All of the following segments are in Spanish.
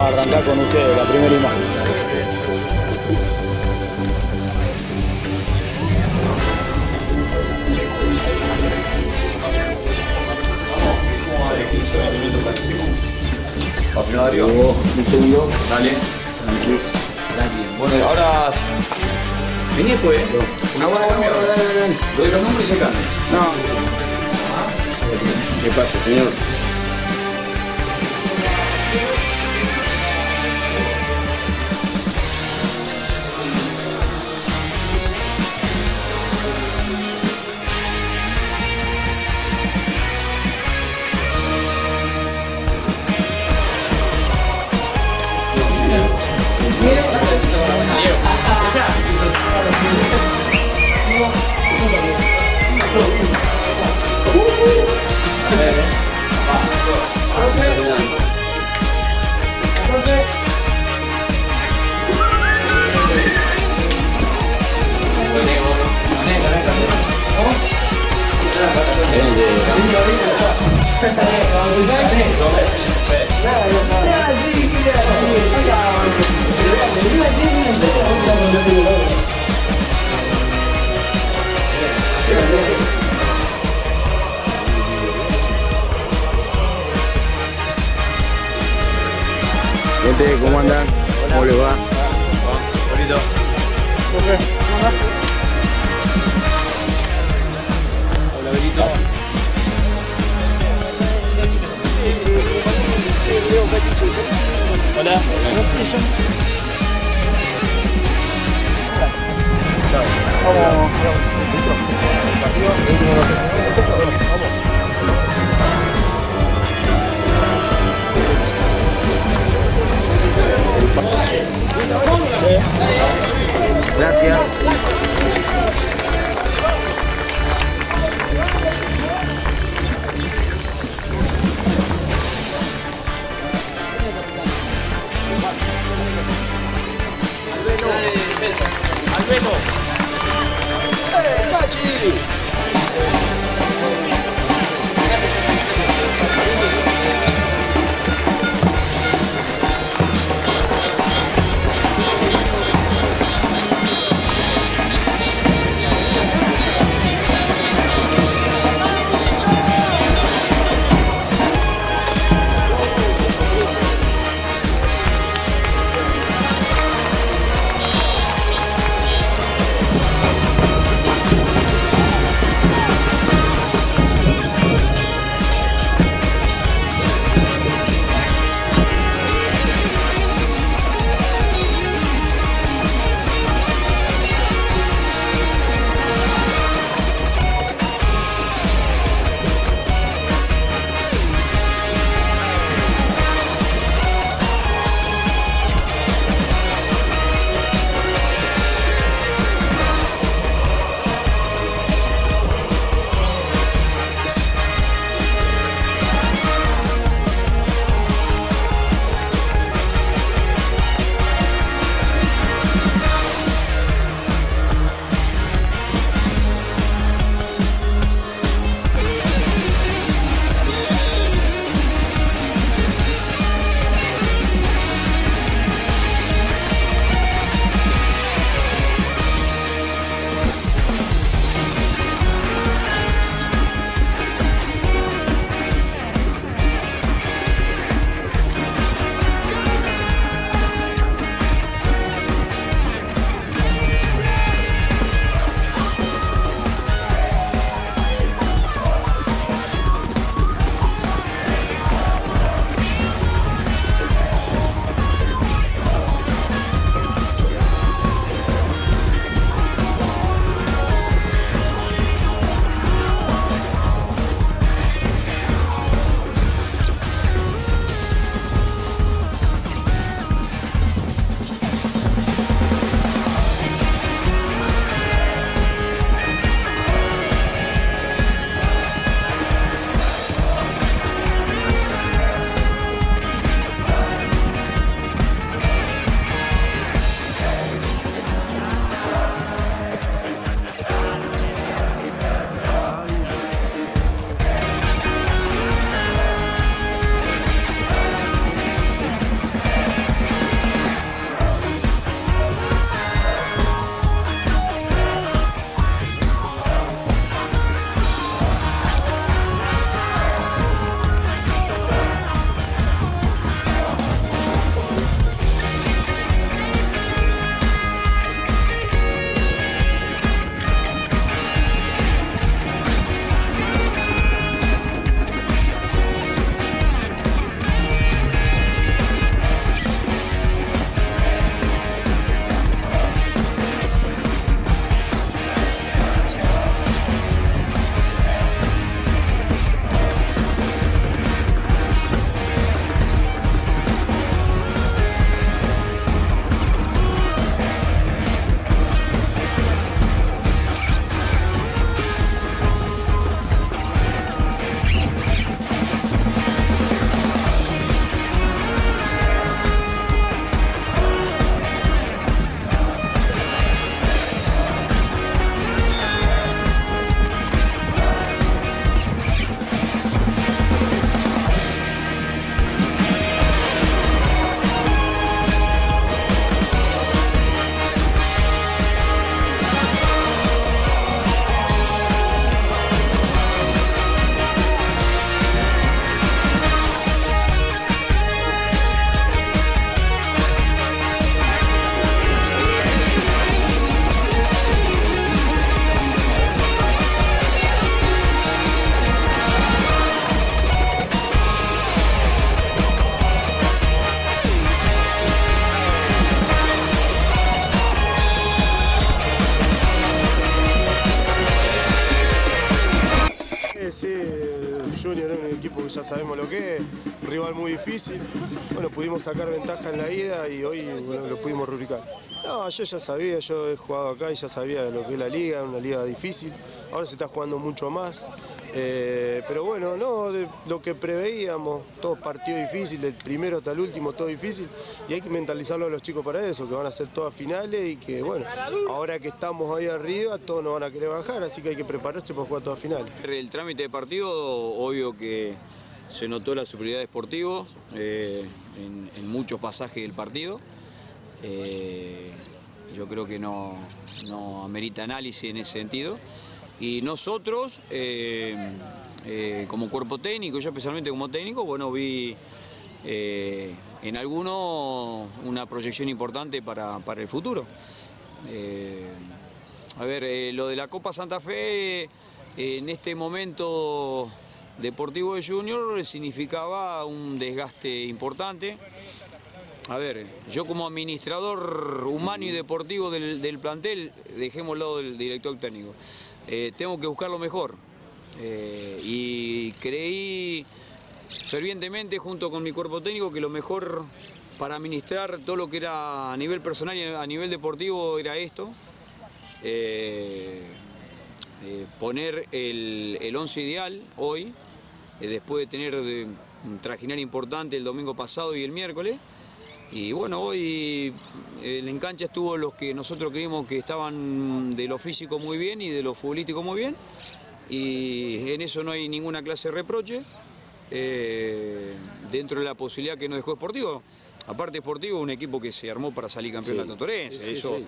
arrancar con ustedes la primera imagen. Papilario. Un segundo. Dale. Tranquilo. Bueno, ahora. Vení pues. No, bueno, bueno, bueno, dale, dale. Doy los nombres y se cambia. No. ¿Qué pasa, señor? ¿Cómo andan? ¿Cómo les va? Bonito. Hola, Benito. Hola. Gracias. Albelo. Albelo. Recadinho! Porque ya sabemos lo que es, un rival muy difícil. Bueno, pudimos sacar ventaja en la ida y hoy lo pudimos rubricar. No, yo ya sabía, yo he jugado acá y ya sabía lo que es la liga, una liga difícil. Ahora se está jugando mucho más. Eh, pero bueno, no, lo que preveíamos, todo partido difícil, del primero hasta el último, todo difícil. Y hay que mentalizarlo a los chicos para eso, que van a ser todas finales y que bueno, ahora que estamos ahí arriba, todos nos van a querer bajar, así que hay que prepararse para jugar todas finales. El trámite de partido, obvio que se notó la superioridad de Sportivo eh, en, en muchos pasajes del partido. Eh, yo creo que no, no amerita análisis en ese sentido. Y nosotros, eh, eh, como cuerpo técnico, yo especialmente como técnico, bueno, vi eh, en alguno una proyección importante para, para el futuro. A ver, lo de la Copa Santa Fe, en este momento Deportivo de Junior significaba un desgaste importante. A ver, yo como administrador humano y deportivo del, plantel, dejemos al lado del director técnico, eh, tengo que buscar lo mejor. Eh, y creí fervientemente junto con mi cuerpo técnico que lo mejor para administrar todo lo que era a nivel personal y a nivel deportivo era esto. Eh, poner el, el once ideal hoy, después de tener un trajinar importante el domingo pasado y el miércoles. Y bueno, hoy eh, en cancha estuvo los que nosotros creímos que estaban de lo físico muy bien y de lo futbolístico muy bien. Y en eso no hay ninguna clase de reproche. eh, dentro de la posibilidad que nos dejó Sportivo. Aparte Sportivo, un equipo que se armó para salir campeón de la Totorense. sí, eso, sí.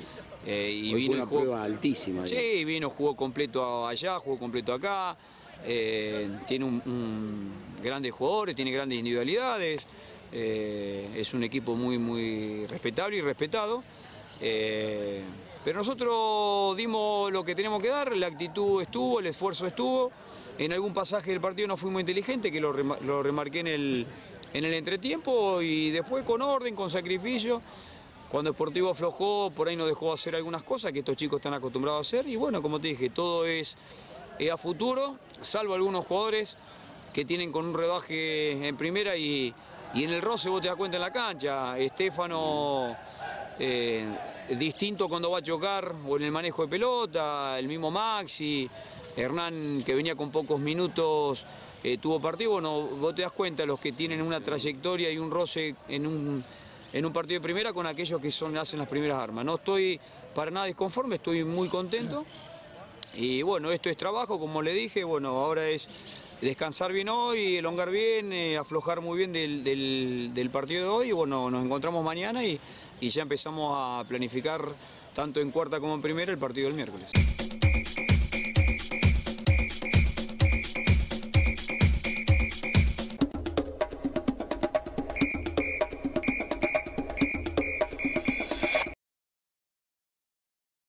eh, y Hoy vino fue y una jugó- prueba altísima. Sí, vino, jugó completo allá, jugó completo acá. eh, tiene un, un- grandes jugadores, tiene grandes individualidades. Eh, es un equipo muy, muy respetable y respetado. eh, pero nosotros dimos lo que tenemos que dar, la actitud estuvo, el esfuerzo estuvo. En algún pasaje del partido no fuimos inteligentes, que lo, lo remarqué en el, en el entretiempo, y después con orden, con sacrificio. Cuando Sportivo aflojó, por ahí nos dejó hacer algunas cosas que estos chicos están acostumbrados a hacer. Y bueno, como te dije, todo es, a futuro, salvo algunos jugadores que tienen con un redaje en primera y, y en el roce vos te das cuenta en la cancha. Estefano eh, distinto cuando va a chocar o en el manejo de pelota, el mismo Maxi, Hernán que venía con pocos minutos. eh, tuvo partido, bueno, vos te das cuenta los que tienen una trayectoria y un roce en un, en un partido de primera con aquellos que son, hacen las primeras armas. No estoy para nada disconforme, estoy muy contento. Y bueno, esto es trabajo, como le dije, bueno, ahora es descansar bien hoy, elongar bien, eh, aflojar muy bien del, partido de hoy. Bueno, nos encontramos mañana y ya empezamos a planificar tanto en cuarta como en primera el partido del miércoles.